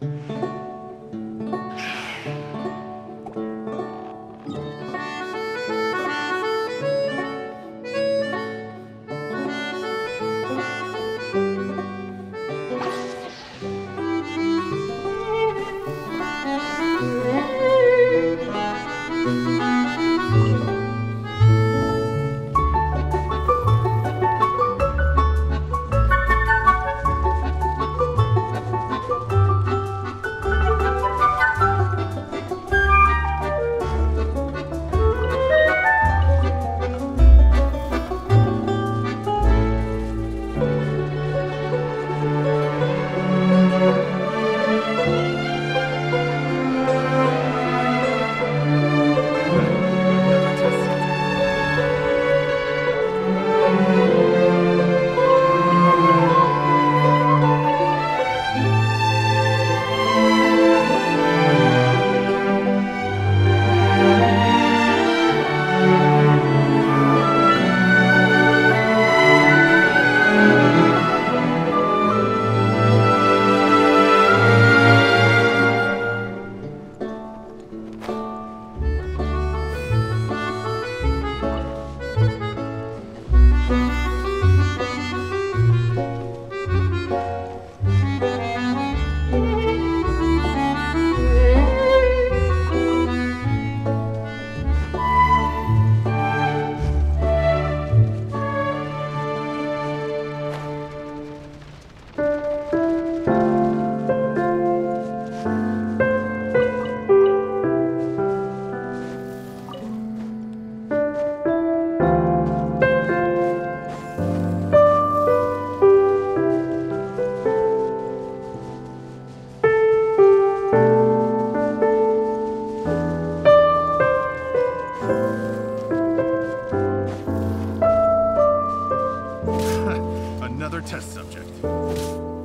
了。test subject.